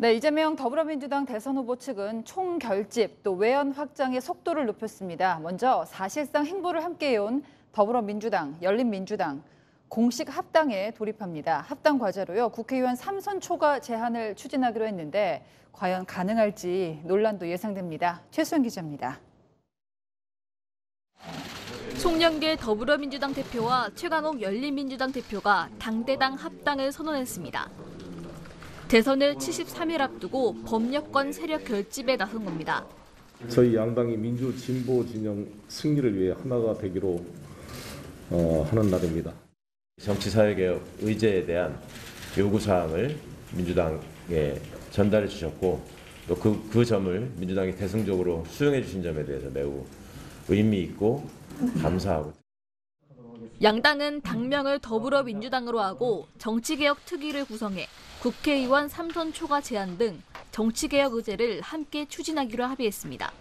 네, 이재명 더불어민주당 대선 후보 측은 총결집 또 외연 확장의 속도를 높였습니다. 먼저 사실상 행보를 함께해온 더불어민주당, 열린민주당 공식 합당에 돌입합니다. 합당 과제로요 국회의원 3선 초과 제한을 추진하기로 했는데 과연 가능할지 논란도 예상됩니다. 최수연 기자입니다. 송영길 더불어민주당 대표와 최강욱 열린민주당 대표가 당대당 합당을 선언했습니다. 대선을 73일 앞두고 법력권 세력 결집에 나선 겁니다. 저희 양당이 민주 진보 진영 승리를 위해 하나가 되기로 어, 하는 날입니다. 정치 사회 개혁 의제에 대한 요구 사항을 민주당에 전달해 주셨고 또그 그 점을 민주당이 대승적으로 수용해 주신 점에 대해서 매우 의미 있고 감사하고 양당은 당명을 더불어민주당으로 하고 정치개혁 특위를 구성해 국회의원 3선 초과 제한 등 정치개혁 의제를 함께 추진하기로 합의했습니다.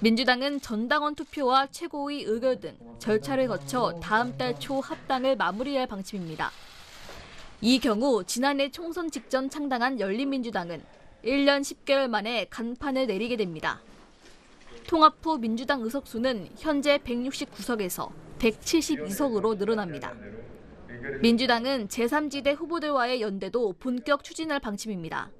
민주당은 전당원 투표와 최고위 의결 등 절차를 거쳐 다음 달 초 합당을 마무리할 방침입니다. 이 경우 지난해 총선 직전 창당한 열린민주당은 1년 10개월 만에 간판을 내리게 됩니다. 통합 후 민주당 의석수는 현재 169석에서 172석으로 늘어납니다. 민주당은 제3지대 후보들과의 연대도 본격 추진할 방침입니다.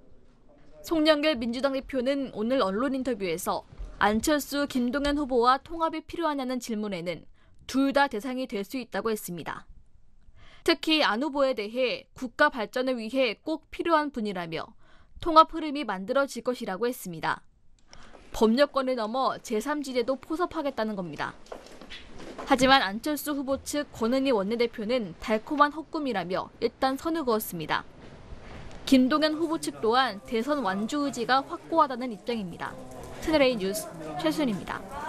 송영길 민주당 대표는 오늘 언론 인터뷰에서 안철수, 김동연 후보와 통합이 필요하냐는 질문에는 둘 다 대상이 될 수 있다고 했습니다. 특히 안 후보에 대해 국가 발전을 위해 꼭 필요한 분이라며 통합 흐름이 만들어질 것이라고 했습니다. 법력권을 넘어 제3지대도 포섭하겠다는 겁니다. 하지만 안철수 후보 측 권은희 원내대표는 달콤한 헛꿈이라며 일단 선을 그었습니다. 김동연 후보 측 또한 대선 완주 의지가 확고하다는 입장입니다. 트레이 뉴스 최순입니다.